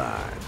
line.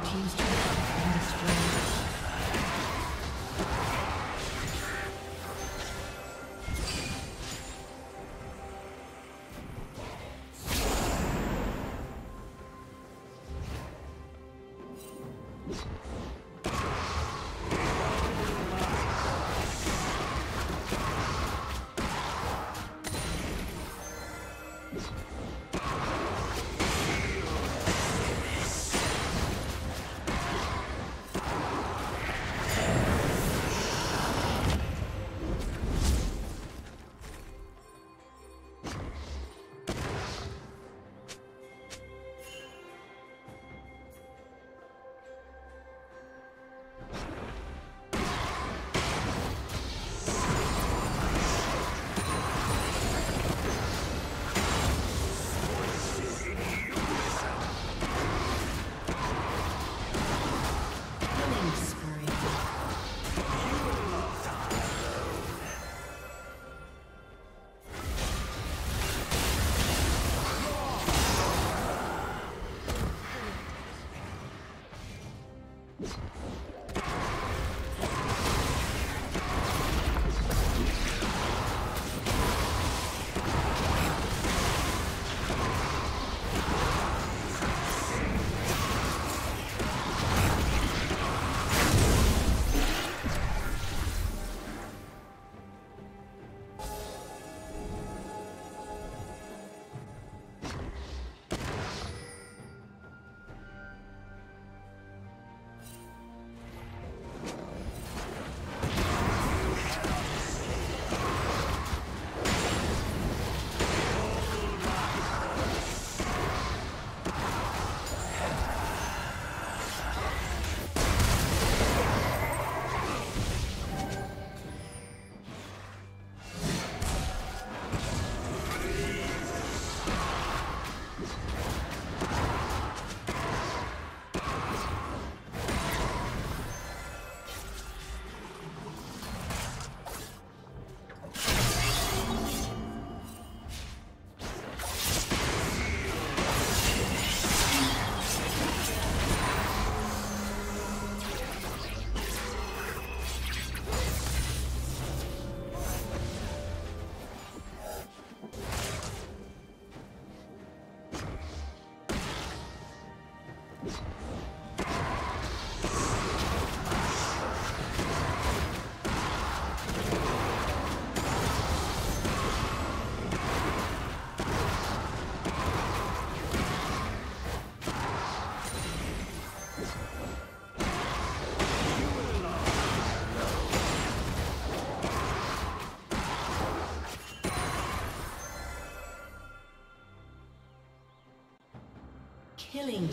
team's turn. Killing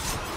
Earth.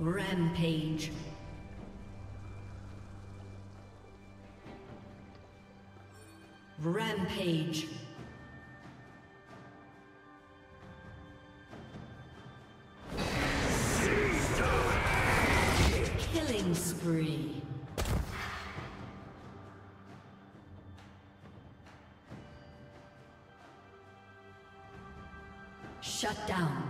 Rampage. Rampage. Killing spree. Shut down.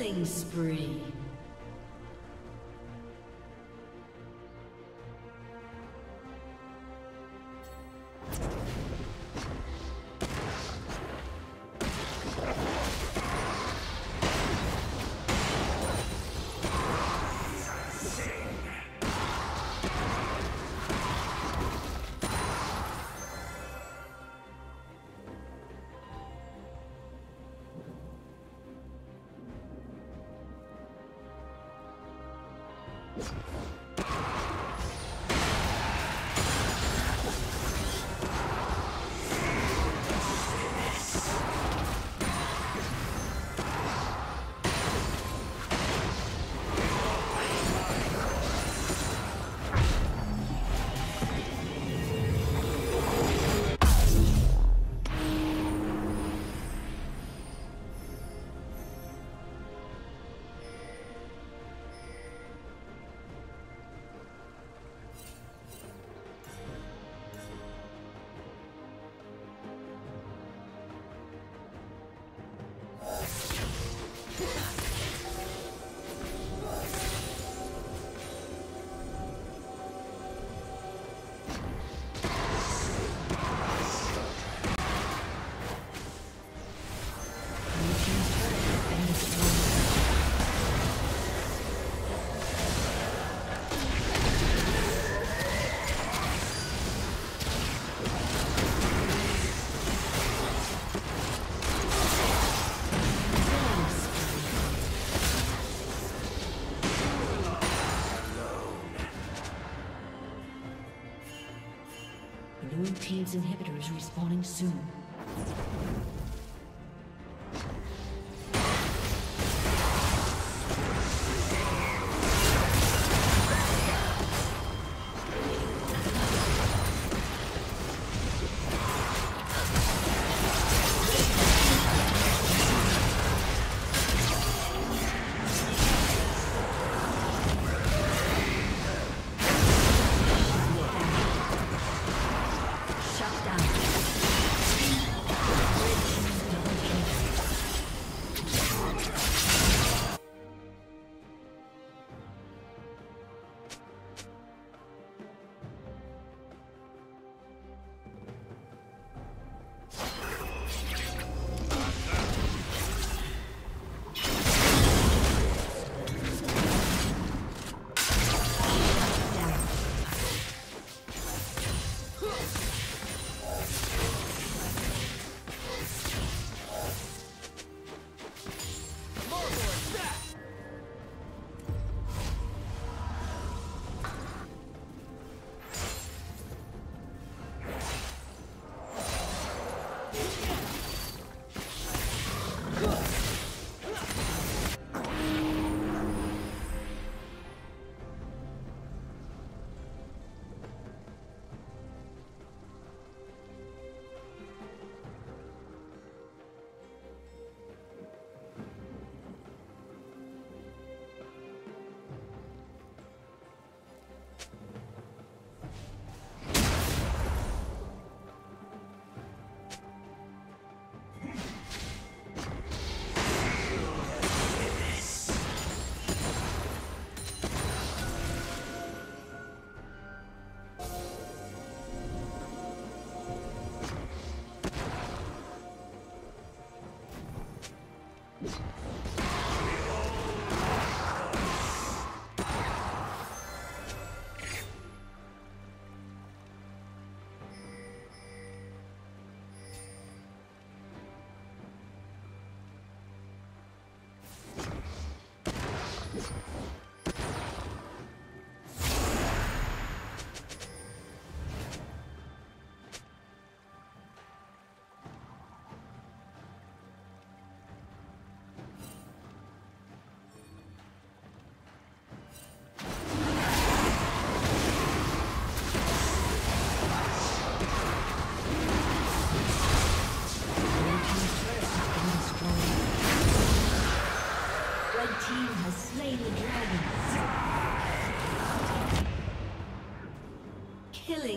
Killing spree. Team's inhibitor is respawning soon.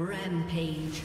Rampage.